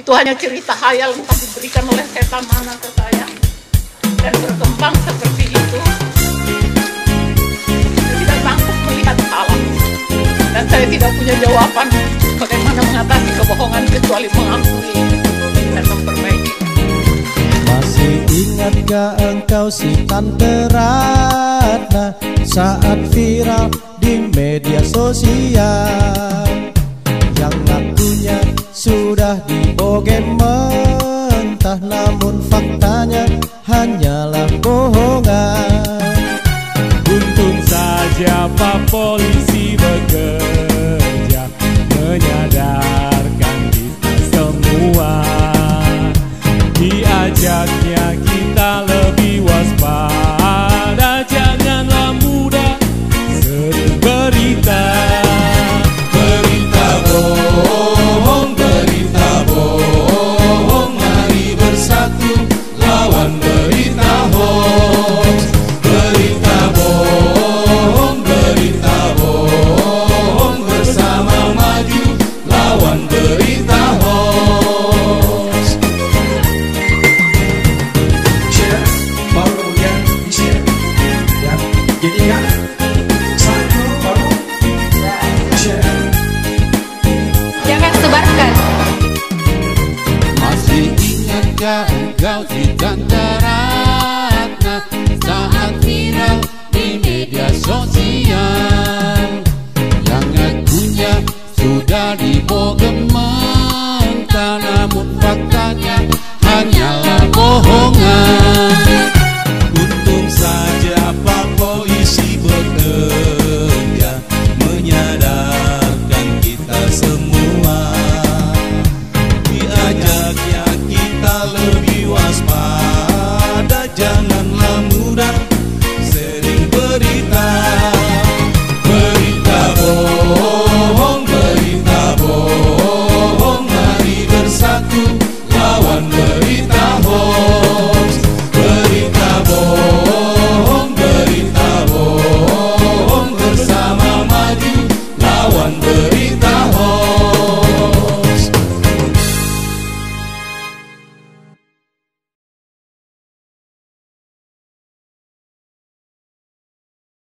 itu hanya cerita hayal entah diberikan oleh setan mana ke saya. Dan berkembang seperti itu. Saya tidak sanggup melihat salah. Dan saya tidak punya jawaban bagaimana mengatasi kebohongan kecuali mengakui dan memperbaiki. Masih ingatkah engkau si Tante Ratna Saat viral di media sosial dibogem mentah Namun faktanya hanyalah bohongan engkau di Ratna